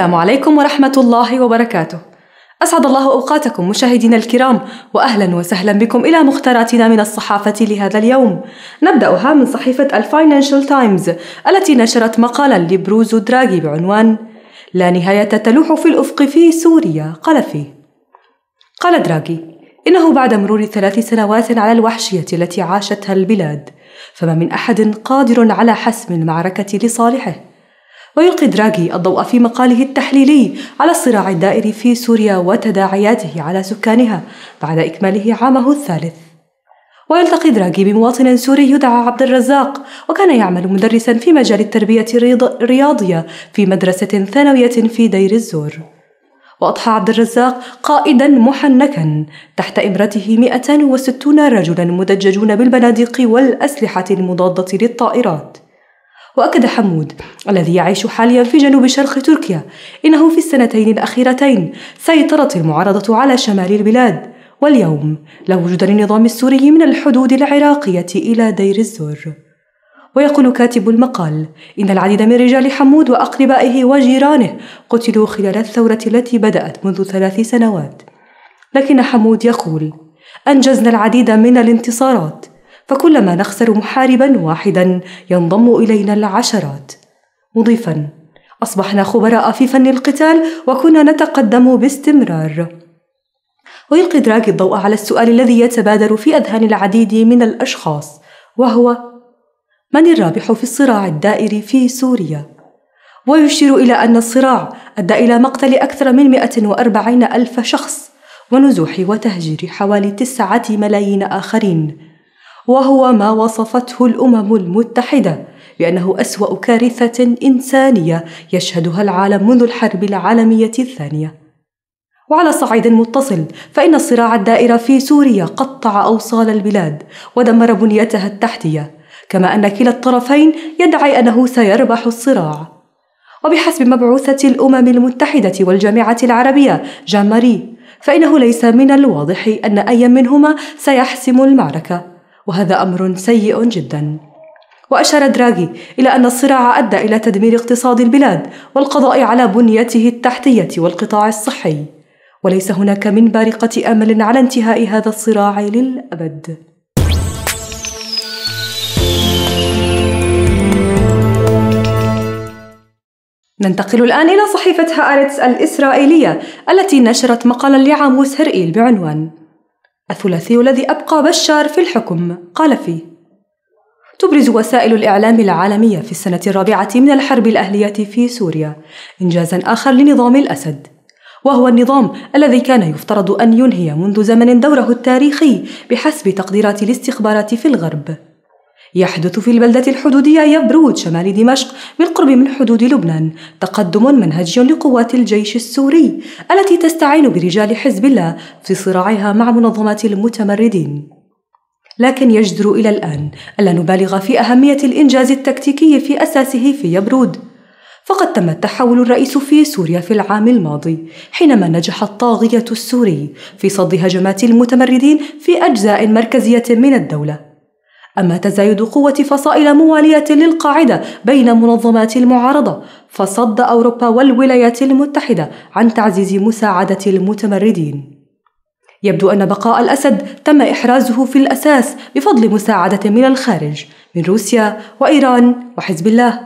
السلام عليكم ورحمة الله وبركاته. أسعد الله أوقاتكم مشاهدينا الكرام وأهلا وسهلا بكم إلى مختاراتنا من الصحافة لهذا اليوم. نبدأها من صحيفة الفاينانشال تايمز التي نشرت مقالا لبورزو دراغي بعنوان لا نهاية تلوح في الأفق في سوريا قال فيه قال دراغي إنه بعد مرور ثلاث سنوات على الوحشية التي عاشتها البلاد فما من أحد قادر على حسم المعركة لصالحه ويلقي دراغي الضوء في مقاله التحليلي على الصراع الدائر في سوريا وتداعياته على سكانها بعد إكماله عامه الثالث. ويلتقي دراغي بمواطن سوري يدعى عبد الرزاق وكان يعمل مدرسا في مجال التربية الرياضية في مدرسة ثانوية في دير الزور. وأضحى عبد الرزاق قائدا محنكا تحت إمرته 160 رجلا مدججون بالبنادق والأسلحة المضادة للطائرات. وأكد حمود الذي يعيش حاليا في جنوب شرق تركيا إنه في السنتين الأخيرتين سيطرت المعارضة على شمال البلاد واليوم لا وجود للنظام السوري من الحدود العراقية إلى دير الزور. ويقول كاتب المقال إن العديد من رجال حمود وأقربائه وجيرانه قتلوا خلال الثورة التي بدأت منذ ثلاث سنوات. لكن حمود يقول أنجزنا العديد من الانتصارات فكلما نخسر محاربا واحدا ينضم إلينا العشرات. مضيفا أصبحنا خبراء في فن القتال وكنا نتقدم باستمرار. ويلقي دراغي الضوء على السؤال الذي يتبادر في أذهان العديد من الأشخاص وهو من الرابح في الصراع الدائر في سوريا؟ ويشير إلى أن الصراع أدى إلى مقتل أكثر من 140 ألف شخص ونزوح وتهجير حوالي تسعة ملايين آخرين. وهو ما وصفته الأمم المتحدة بأنه أسوأ كارثة إنسانية يشهدها العالم منذ الحرب العالمية الثانية. وعلى صعيد متصل فإن الصراع الدائر في سوريا قطع أوصال البلاد ودمر بنيتها التحتية كما أن كلا الطرفين يدعي أنه سيربح الصراع. وبحسب مبعوثة الأمم المتحدة والجامعة العربية جان ماري فإنه ليس من الواضح أن أي منهما سيحسم المعركة. وهذا أمر سيء جدا. وأشار دراغي إلى أن الصراع أدى إلى تدمير اقتصاد البلاد والقضاء على بنيته التحتية والقطاع الصحي. وليس هناك من بارقة أمل على انتهاء هذا الصراع للأبد. ننتقل الآن إلى صحيفة هآرتس الإسرائيلية التي نشرت مقالا لعاموس هرئيل بعنوان. الثلاثي الذي أبقى بشار في الحكم. قال فيه تبرز وسائل الإعلام العالمية في السنة الرابعة من الحرب الأهلية في سوريا إنجازا آخر لنظام الأسد وهو النظام الذي كان يفترض أن ينهي منذ زمن دوره التاريخي بحسب تقديرات الاستخبارات في الغرب. يحدث في البلدة الحدودية يبرود شمال دمشق بالقرب من حدود لبنان تقدم منهجي لقوات الجيش السوري التي تستعين برجال حزب الله في صراعها مع منظمات المتمردين. لكن يجدر إلى الآن ألا نبالغ في أهمية الإنجاز التكتيكي في أساسه في يبرود. فقد تم التحول الرئيس في سوريا في العام الماضي حينما نجح الطاغية السوري في صد هجمات المتمردين في أجزاء مركزية من الدولة. أما تزايد قوة فصائل موالية للقاعدة بين منظمات المعارضة فصد أوروبا والولايات المتحدة عن تعزيز مساعدة المتمردين. يبدو أن بقاء الأسد تم إحرازه في الأساس بفضل مساعدة من الخارج من روسيا وإيران وحزب الله.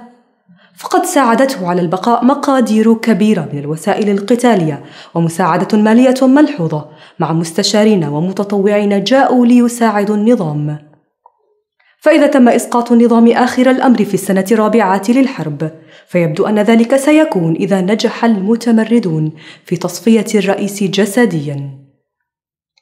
فقد ساعدته على البقاء مقادير كبيرة من الوسائل القتالية ومساعدة مالية ملحوظة مع مستشارين ومتطوعين جاءوا ليساعدوا النظام. فإذا تم إسقاط النظام آخر الأمر في السنة الرابعة للحرب فيبدو أن ذلك سيكون إذا نجح المتمردون في تصفية الرئيس جسديا.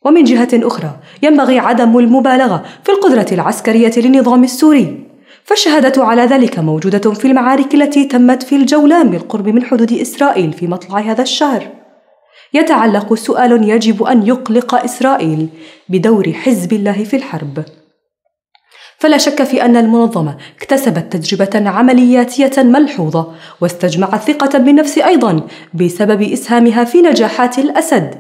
ومن جهة أخرى ينبغي عدم المبالغة في القدرة العسكرية للنظام السوري. فالشهادة على ذلك موجودة في المعارك التي تمت في الجولان بالقرب من حدود إسرائيل في مطلع هذا الشهر. يتعلق سؤال يجب أن يقلق إسرائيل بدور حزب الله في الحرب. فلا شك في أن المنظمة اكتسبت تجربة عملياتية ملحوظة واستجمعت ثقة بالنفس أيضا بسبب إسهامها في نجاحات الأسد.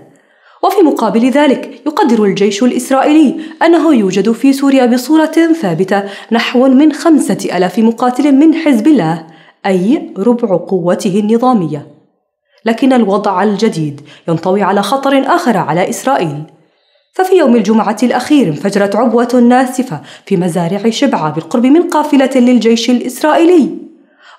وفي مقابل ذلك يقدر الجيش الإسرائيلي أنه يوجد في سوريا بصورة ثابتة نحو من خمسة ألاف مقاتل من حزب الله أي ربع قوته النظامية. لكن الوضع الجديد ينطوي على خطر آخر على إسرائيل. ففي يوم الجمعة الأخير انفجرت عبوة ناسفة في مزارع شبعة بالقرب من قافلة للجيش الإسرائيلي.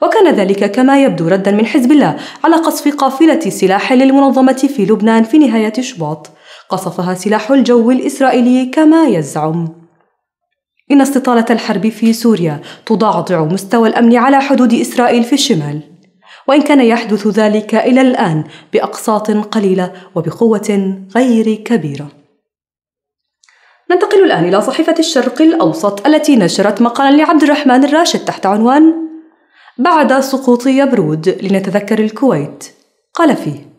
وكان ذلك كما يبدو ردا من حزب الله على قصف قافلة سلاح للمنظمة في لبنان في نهاية شباط. قصفها سلاح الجو الإسرائيلي كما يزعم. إن استطالة الحرب في سوريا تضعضع مستوى الأمن على حدود إسرائيل في الشمال. وإن كان يحدث ذلك إلى الآن بأقساط قليلة وبقوة غير كبيرة. ننتقل الآن إلى صحيفة الشرق الأوسط التي نشرت مقالا لعبد الرحمن الراشد تحت عنوان بعد سقوط يبرود لنتذكر الكويت. قال فيه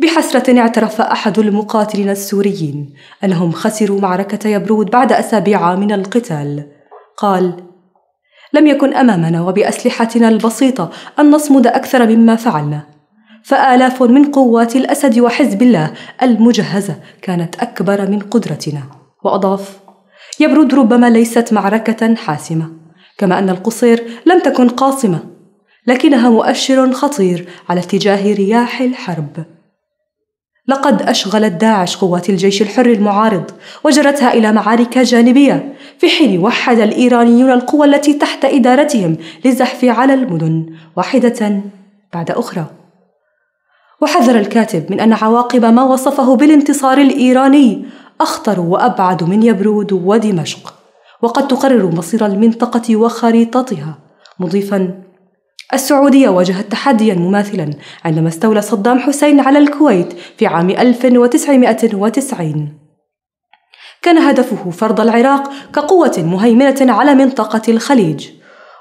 بحسرة اعترف أحد المقاتلين السوريين أنهم خسروا معركة يبرود بعد أسابيع من القتال. قال لم يكن أمامنا وبأسلحتنا البسيطة أن نصمد أكثر مما فعلنا. فآلاف من قوات الأسد وحزب الله المجهزة كانت أكبر من قدرتنا. وأضاف يبرد ربما ليست معركة حاسمة كما أن القصير لم تكن قاصمة لكنها مؤشر خطير على اتجاه رياح الحرب. لقد أشغلت داعش قوات الجيش الحر المعارض وجرتها إلى معارك جانبية في حين وحد الإيرانيون القوى التي تحت إدارتهم للزحف على المدن واحدة بعد أخرى. وحذر الكاتب من أن عواقب ما وصفه بالانتصار الإيراني أخطر وأبعد من يبرود ودمشق. وقد تقرر مصير المنطقة وخريطتها. مضيفا السعودية واجهت تحديا مماثلا عندما استولى صدام حسين على الكويت في عام 1990 كان هدفه فرض العراق كقوة مهيمنة على منطقة الخليج.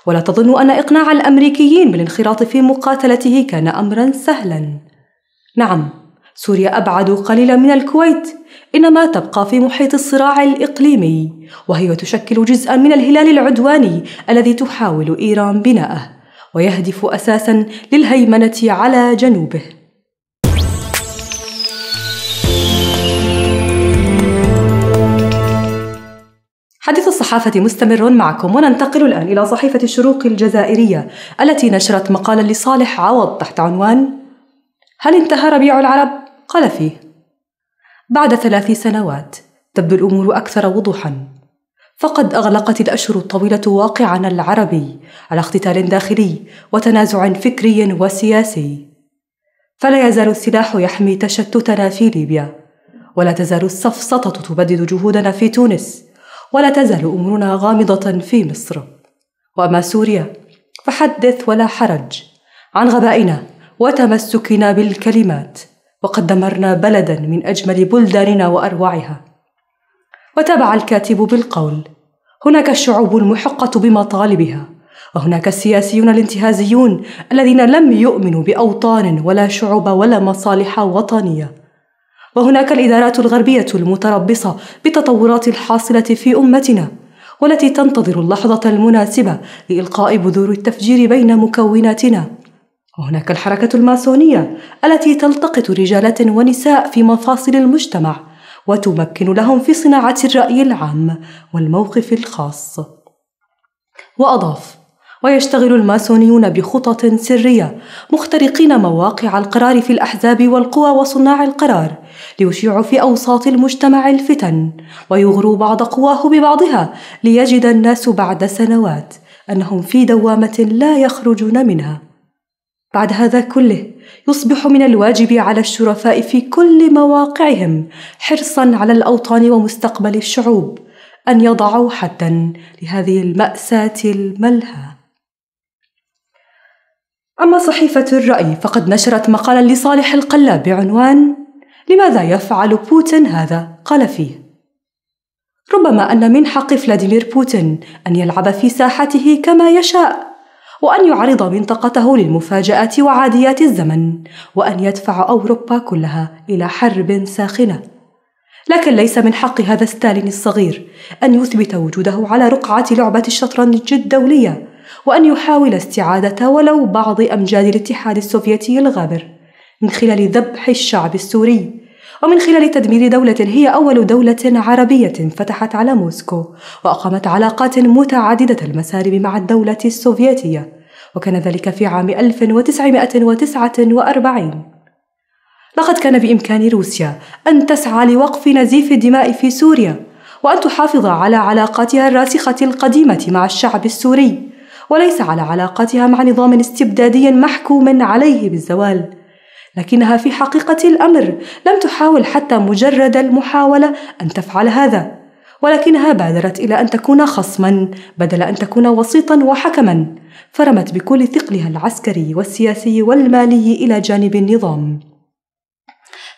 ولا تظن أن إقناع الأمريكيين بالانخراط في مقاتلته كان أمرا سهلا. نعم سوريا أبعد قليلا من الكويت إنما تبقى في محيط الصراع الإقليمي وهي تشكل جزءا من الهلال العدواني الذي تحاول إيران بناءه ويهدف أساسا للهيمنة على جنوبه. حديث الصحافة مستمر معكم وننتقل الآن إلى صحيفة الشروق الجزائرية التي نشرت مقالا لصالح عوض تحت عنوان هل انتهى ربيع العرب؟ قال فيه. بعد ثلاث سنوات تبدو الأمور أكثر وضوحا. فقد أغلقت الأشهر الطويلة واقعنا العربي على اقتتال داخلي وتنازع فكري وسياسي. فلا يزال السلاح يحمي تشتتنا في ليبيا ولا تزال السفسطة تبدد جهودنا في تونس ولا تزال أمورنا غامضة في مصر. وأما سوريا فحدث ولا حرج عن غبائنا. وتمسكنا بالكلمات وقد دمرنا بلدا من أجمل بلداننا وأروعها. وتابع الكاتب بالقول هناك الشعوب المحقة بمطالبها وهناك السياسيون الانتهازيون الذين لم يؤمنوا بأوطان ولا شعوب ولا مصالح وطنية. وهناك الإدارات الغربية المتربصة بالتطورات الحاصلة في أمتنا والتي تنتظر اللحظة المناسبة لإلقاء بذور التفجير بين مكوناتنا. وهناك الحركة الماسونية التي تلتقط رجالة ونساء في مفاصل المجتمع وتمكن لهم في صناعة الرأي العام والموقف الخاص. وأضاف: ويشتغل الماسونيون بخطط سرية مخترقين مواقع القرار في الأحزاب والقوى وصناع القرار ليشيعوا في أوساط المجتمع الفتن ويغروا بعض قواه ببعضها ليجد الناس بعد سنوات أنهم في دوامة لا يخرجون منها بعد هذا كله يصبح من الواجب على الشرفاء في كل مواقعهم حرصا على الأوطان ومستقبل الشعوب أن يضعوا حدا لهذه المأساة الملهى. أما صحيفة الرأي فقد نشرت مقالا لصالح القلاب بعنوان لماذا يفعل بوتين هذا؟ قال فيه ربما أن من حق فلاديمير بوتين أن يلعب في ساحته كما يشاء وأن يعرض منطقته للمفاجآت وعاديات الزمن وأن يدفع أوروبا كلها إلى حرب ساخنة. لكن ليس من حق هذا ستالين الصغير أن يثبت وجوده على رقعة لعبة الشطرنج الدولية وأن يحاول استعادة ولو بعض أمجاد الاتحاد السوفيتي الغابر من خلال ذبح الشعب السوري. ومن خلال تدمير دولة هي أول دولة عربية فتحت على موسكو وأقامت علاقات متعددة المسارب مع الدولة السوفيتية وكان ذلك في عام 1949 لقد كان بإمكان روسيا أن تسعى لوقف نزيف الدماء في سوريا وأن تحافظ على علاقاتها الراسخة القديمة مع الشعب السوري وليس على علاقاتها مع نظام استبدادي محكوم عليه بالزوال. لكنها في حقيقة الأمر. لم تحاول حتى مجرد المحاولة أن تفعل هذا. ولكنها بادرت إلى أن تكون خصما بدل أن تكون وسيطا وحكما. فرمت بكل ثقلها العسكري والسياسي والمالي إلى جانب النظام.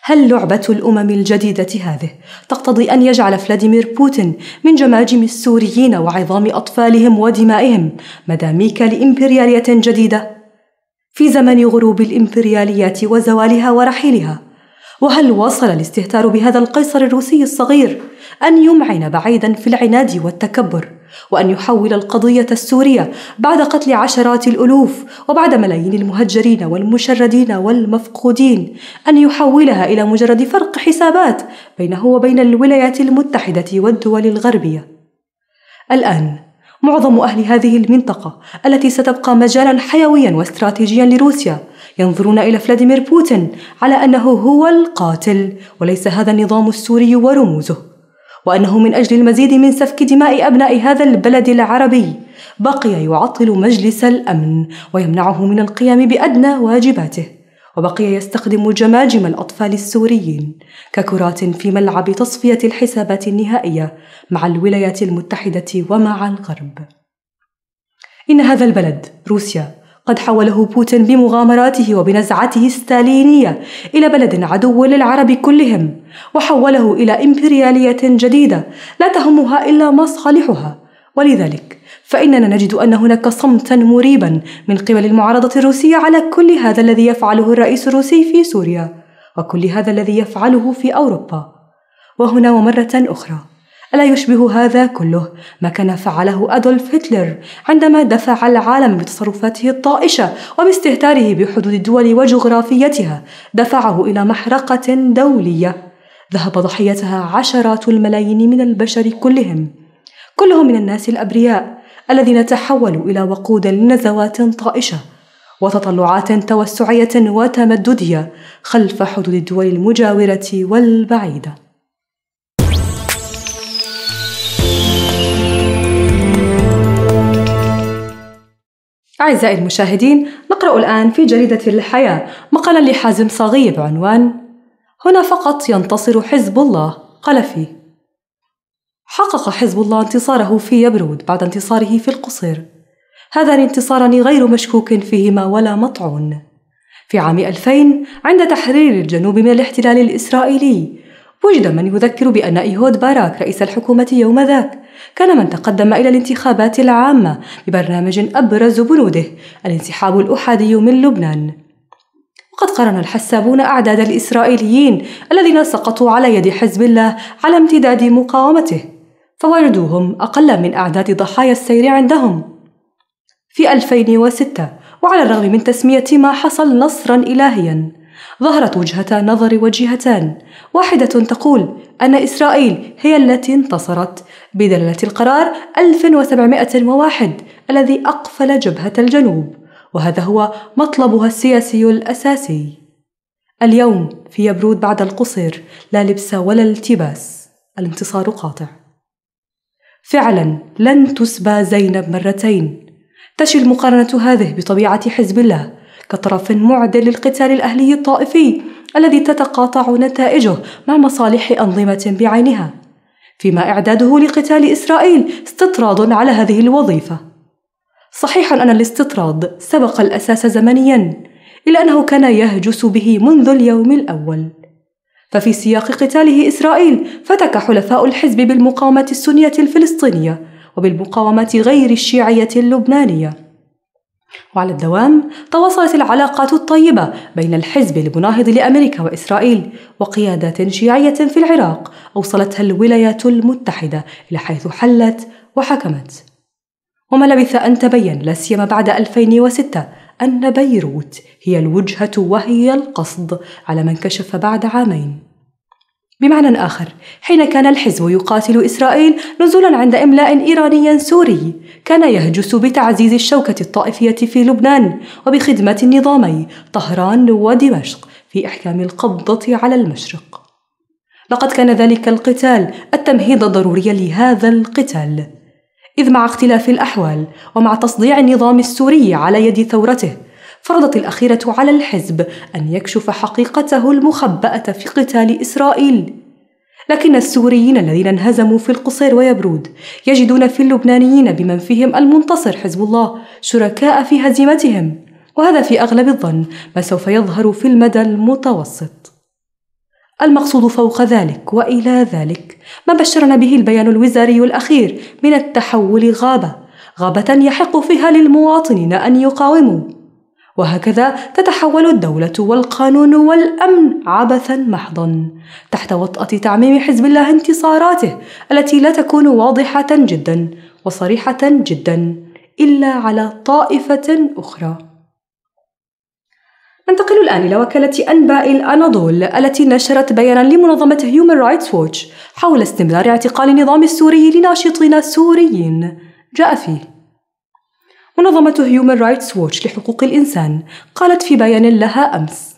هل لعبة الأمم الجديدة هذه تقتضي أن يجعل فلاديمير بوتين من جماجم السوريين وعظام أطفالهم ودمائهم مداميك لإمبريالية جديدة؟ في زمن غروب الإمبرياليات وزوالها ورحيلها. وهل وصل الاستهتار بهذا القيصر الروسي الصغير أن يمعن بعيدا في العناد والتكبر وأن يحول القضية السورية بعد قتل عشرات الألوف وبعد ملايين المهجرين والمشردين والمفقودين أن يحولها إلى مجرد فرق حسابات بينه وبين الولايات المتحدة والدول الغربية؟ الآن معظم أهل هذه المنطقة التي ستبقى مجالا حيويا واستراتيجيا لروسيا ينظرون إلى فلاديمير بوتين على أنه هو القاتل وليس هذا النظام السوري ورموزه. وأنه من أجل المزيد من سفك دماء أبناء هذا البلد العربي بقي يعطل مجلس الأمن ويمنعه من القيام بأدنى واجباته. وبقي يستخدم جماجم الأطفال السوريين ككرات في ملعب تصفية الحسابات النهائية مع الولايات المتحدة ومع الغرب. إن هذا البلد روسيا قد حوله بوتين بمغامراته وبنزعته الستالينية إلى بلد عدو للعرب كلهم وحوله إلى إمبريالية جديدة لا تهمها إلا مصالحها ولذلك فإننا نجد أن هناك صمتا مريبا من قبل المعارضة الروسية على كل هذا الذي يفعله الرئيس الروسي في سوريا وكل هذا الذي يفعله في أوروبا. وهنا ومرة أخرى ألا يشبه هذا كله ما كان فعله أدولف هتلر عندما دفع العالم بتصرفاته الطائشة وباستهتاره بحدود الدول وجغرافيتها دفعه إلى محرقة دولية. ذهب ضحيتها عشرات الملايين من البشر كلهم. كلهم من الناس الأبرياء الذين تحولوا إلى وقود لنزوات طائشة وتطلعات توسعية وتمددية خلف حدود الدول المجاورة والبعيدة. أعزائي المشاهدين نقرأ الآن في جريدة الحياة مقالا لحازم صاغي بعنوان هنا فقط ينتصر حزب الله. قال فيه حقق حزب الله انتصاره في يبرود بعد انتصاره في القصير. هذان انتصاران غير مشكوك فيهما ولا مطعون. في عام 2000 عند تحرير الجنوب من الاحتلال الإسرائيلي وجد من يذكر بأن إيهود باراك رئيس الحكومة يوم ذاك كان من تقدم إلى الانتخابات العامة ببرنامج أبرز بنوده الانسحاب الأحادي من لبنان. وقد قارن الحسابون أعداد الإسرائيليين الذين سقطوا على يد حزب الله على امتداد مقاومته. فوجدوهم أقل من أعداد ضحايا السير عندهم. في 2006 وعلى الرغم من تسمية ما حصل نصرا إلهيا ظهرت وجهتا نظر وجهتان واحدة تقول أن إسرائيل هي التي انتصرت بدلالة القرار 1701 الذي أقفل جبهة الجنوب وهذا هو مطلبها السياسي الأساسي. اليوم في يبرود بعد القصير لا لبس ولا التباس الانتصار قاطع. فعلا لن تسبى زينب مرتين. تشي المقارنة هذه بطبيعة حزب الله كطرف معدل للقتال الأهلي الطائفي الذي تتقاطع نتائجه مع مصالح أنظمة بعينها. فيما إعداده لقتال إسرائيل استطراد على هذه الوظيفة. صحيح أن الاستطراد سبق الأساس زمنيا إلا أنه كان يهجس به منذ اليوم الأول. ففي سياق قتاله إسرائيل فتك حلفاء الحزب بالمقاومة السنية الفلسطينية وبالمقاومة غير الشيعية اللبنانية. وعلى الدوام تواصلت العلاقات الطيبة بين الحزب المناهض لأمريكا وإسرائيل وقيادات شيعية في العراق أوصلتها الولايات المتحدة إلى حيث حلت وحكمت. وما لبث أن تبين لا سيما بعد 2006 أن بيروت هي الوجهة وهي القصد على من كشف بعد عامين. بمعنى آخر حين كان الحزب يقاتل إسرائيل نزولا عند إملاء إيراني سوري كان يهجس بتعزيز الشوكة الطائفية في لبنان وبخدمة النظامي طهران ودمشق في إحكام القبضة على المشرق. لقد كان ذلك القتال التمهيد الضروري لهذا القتال. إذ مع اختلاف الأحوال ومع تصديع النظام السوري على يد ثورته فرضت الأخيرة على الحزب أن يكشف حقيقته المخبأة في قتال إسرائيل. لكن السوريين الذين انهزموا في القصير ويبرود يجدون في اللبنانيين بمن فيهم المنتصر حزب الله شركاء في هزيمتهم وهذا في أغلب الظن ما سوف يظهر في المدى المتوسط. المقصود فوق ذلك وإلى ذلك ما بشرنا به البيان الوزاري الأخير من التحول غابة غابة يحق فيها للمواطنين أن يقاوموا وهكذا تتحول الدولة والقانون والأمن عبثا محضا تحت وطأة تعميم حزب الله انتصاراته التي لا تكون واضحة جدا وصريحة جدا إلا على طائفة أخرى. ننتقل الآن إلى وكالة أنباء الأناضول التي نشرت بيانا لمنظمة هيومن رايتس ووتش حول استمرار اعتقال النظام السوري لناشطين سوريين. جاء فيه. منظمة هيومن رايتس ووتش لحقوق الإنسان قالت في بيان لها أمس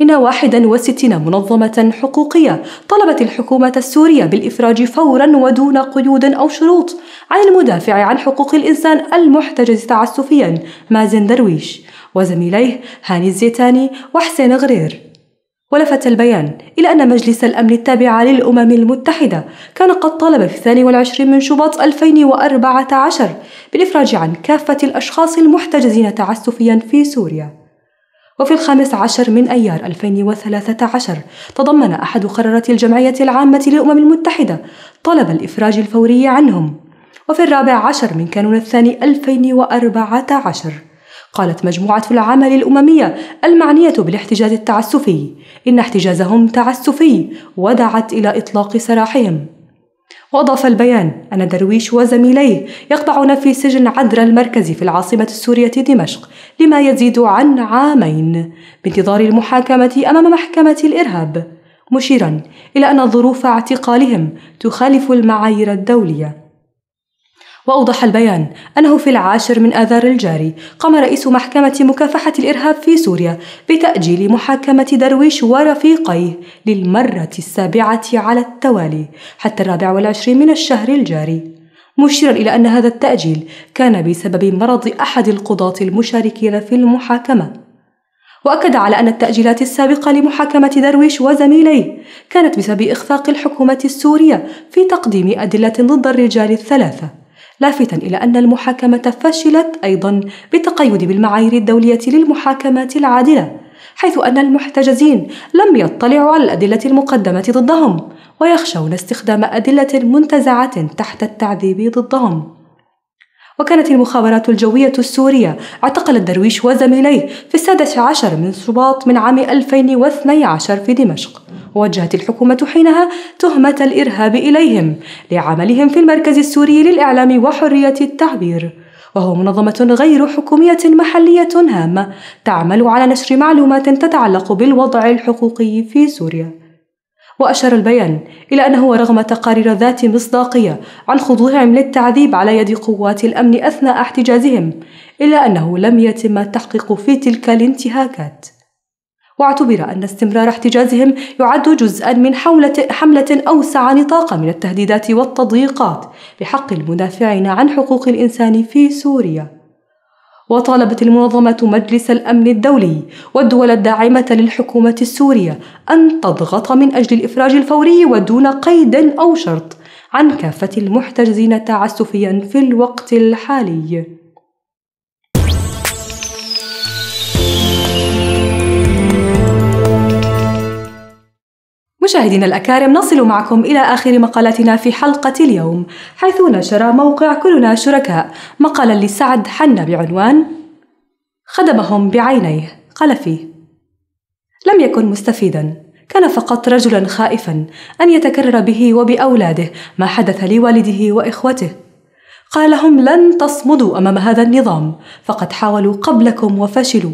إن 61 منظمة حقوقية طالبت الحكومة السورية بالإفراج فورا ودون قيود أو شروط عن المدافع عن حقوق الإنسان المحتجز تعسفيا مازن درويش. وزميليه هاني الزيتاني وحسين غرير. ولفت البيان إلى أن مجلس الأمن التابع للأمم المتحدة كان قد طالب في 22 من شباط 2014 بالإفراج عن كافة الأشخاص المحتجزين تعسفيا في سوريا. وفي الخامس عشر من أيار 2013 تضمن أحد قرارات الجمعية العامة للأمم المتحدة طلب الإفراج الفوري عنهم. وفي الرابع عشر من كانون الثاني 2014 قالت مجموعة العمل الأممية المعنية بالاحتجاز التعسفي. إن احتجازهم تعسفي ودعت إلى إطلاق سراحهم. وأضاف البيان أن درويش وزميليه يقطعون في سجن عدرا المركزي في العاصمة السورية دمشق لما يزيد عن عامين بانتظار المحاكمة أمام محكمة الإرهاب مشيرا إلى أن ظروف اعتقالهم تخالف المعايير الدولية. وأوضح البيان أنه في العاشر من آذار الجاري قام رئيس محكمة مكافحة الإرهاب في سوريا بتأجيل محاكمة درويش ورفيقيه للمرة السابعة على التوالي حتى الرابع والعشرين من الشهر الجاري. مشيرا إلى أن هذا التأجيل كان بسبب مرض أحد القضاة المشاركين في المحاكمة. وأكد على أن التأجيلات السابقة لمحاكمة درويش وزميليه كانت بسبب إخفاق الحكومة السورية في تقديم أدلة ضد الرجال الثلاثة. لافتا إلى أن المحاكمة فشلت أيضا بالتقيد بالمعايير الدولية للمحاكمات العادلة حيث أن المحتجزين لم يطلعوا على الأدلة المقدمة ضدهم ويخشون استخدام أدلة منتزعة تحت التعذيب ضدهم. وكانت المخابرات الجوية السورية اعتقلت درويش وزميليه في السادس عشر من شباط من عام 2012 في دمشق. ووجهت الحكومة حينها تهمة الإرهاب إليهم لعملهم في المركز السوري للإعلام وحرية التعبير. وهو منظمة غير حكومية محلية هامة تعمل على نشر معلومات تتعلق بالوضع الحقوقي في سوريا. وأشار البيان إلى أنه رغم تقارير ذات مصداقية عن خضوعهم للتعذيب على يد قوات الأمن أثناء احتجازهم إلا أنه لم يتم التحقيق في تلك الانتهاكات. واعتبر أن استمرار احتجازهم يعد جزءا من حملة, حملة أوسع نطاقا من التهديدات والتضييقات بحق المدافعين عن حقوق الإنسان في سوريا. وطالبت المنظمة مجلس الأمن الدولي والدول الداعمة للحكومة السورية أن تضغط من أجل الإفراج الفوري ودون قيد أو شرط عن كافة المحتجزين تعسفيا في الوقت الحالي. مشاهدينا الأكارم نصل معكم إلى آخر مقالاتنا في حلقة اليوم. حيث نشر موقع كلنا شركاء. مقالا لسعد حنا بعنوان خدمهم بعينيه. قال فيه لم يكن مستفيدا. كان فقط رجلا خائفا أن يتكرر به وبأولاده ما حدث لوالده وإخوته. قال لهم لن تصمدوا أمام هذا النظام. فقد حاولوا قبلكم وفشلوا.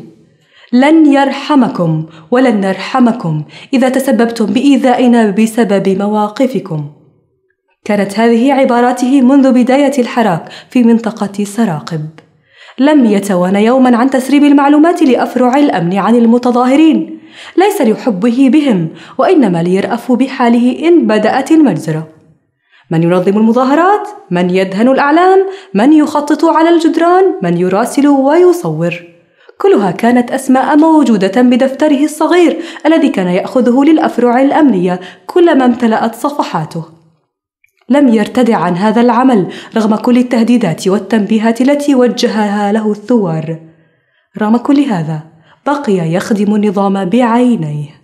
لن يرحمكم ولن نرحمكم إذا تسببتم بإيذائنا بسبب مواقفكم. كانت هذه عباراته منذ بداية الحراك في منطقة سراقب. لم يتوانى يوما عن تسريب المعلومات لأفرع الأمن عن المتظاهرين، ليس لحبه بهم، وإنما ليرأفوا بحاله إن بدأت المجزرة. من ينظم المظاهرات، من يدهن الأعلام، من يخطط على الجدران، من يراسل ويصور. كلها كانت أسماء موجودة بدفتره الصغير الذي كان يأخذه للأفرع الأمنية كلما امتلأت صفحاته. لم يرتدع عن هذا العمل رغم كل التهديدات والتنبيهات التي وجهها له الثوار. رغم كل هذا، بقي يخدم النظام بعينيه.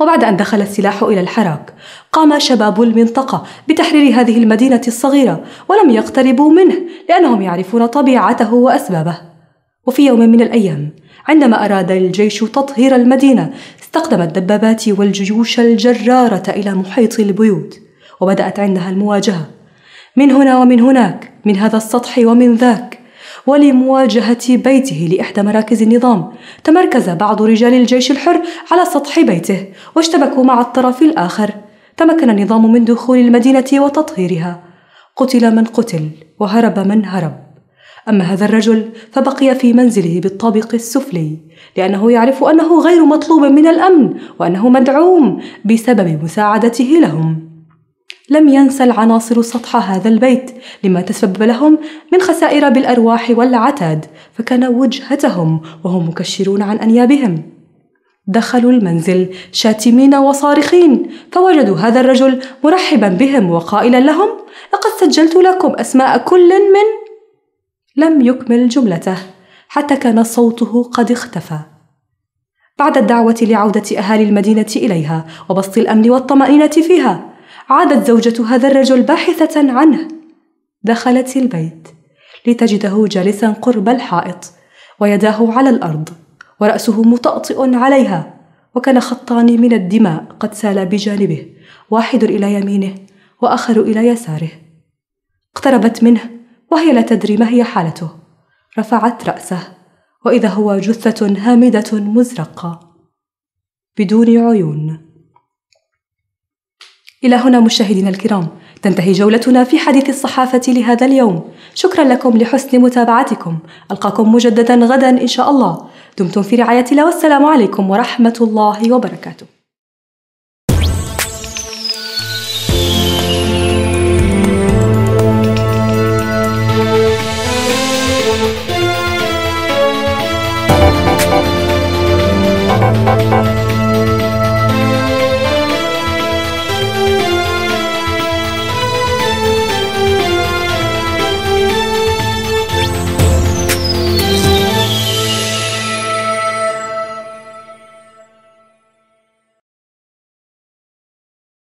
وبعد أن دخل السلاح إلى الحراك، قام شباب المنطقة بتحرير هذه المدينة الصغيرة، ولم يقتربوا منه لأنهم يعرفون طبيعته وأسبابه. وفي يوم من الأيام عندما أراد الجيش تطهير المدينة استخدم الدبابات والجيوش الجرارة إلى محيط البيوت وبدأت عندها المواجهة. من هنا ومن هناك من هذا السطح ومن ذاك ولمواجهة بيته لإحدى مراكز النظام تمركز بعض رجال الجيش الحر على سطح بيته واشتبكوا مع الطرف الآخر. تمكن النظام من دخول المدينة وتطهيرها. قتل من قتل وهرب من هرب. أما هذا الرجل فبقي في منزله بالطابق السفلي لأنه يعرف أنه غير مطلوب من الأمن وأنه مدعوم بسبب مساعدته لهم. لم ينسى العناصر سطح هذا البيت لما تسبب لهم من خسائر بالأرواح والعتاد فكان وجهتهم وهم مكشرون عن أنيابهم. دخلوا المنزل شاتمين وصارخين فوجدوا هذا الرجل مرحبا بهم وقائلا لهم لقد سجلت لكم أسماء كل من لم يكمل جملته حتى كان صوته قد اختفى. بعد الدعوة لعودة أهالي المدينة إليها وبسط الأمن والطمأنينة فيها عادت زوجة هذا الرجل باحثة عنه. دخلت البيت لتجده جالسا قرب الحائط ويداه على الأرض ورأسه مطأطئ عليها وكان خطان من الدماء قد سالا بجانبه واحد إلى يمينه وآخر إلى يساره. اقتربت منه وهي لا تدري ما هي حالته. رفعت رأسه وإذا هو جثة هامدة مزرقة. بدون عيون. إلى هنا مشاهدينا الكرام تنتهي جولتنا في حديث الصحافة لهذا اليوم. شكرا لكم لحسن متابعتكم. ألقاكم مجددا غدا إن شاء الله. دمتم في رعاية الله والسلام عليكم ورحمة الله وبركاته.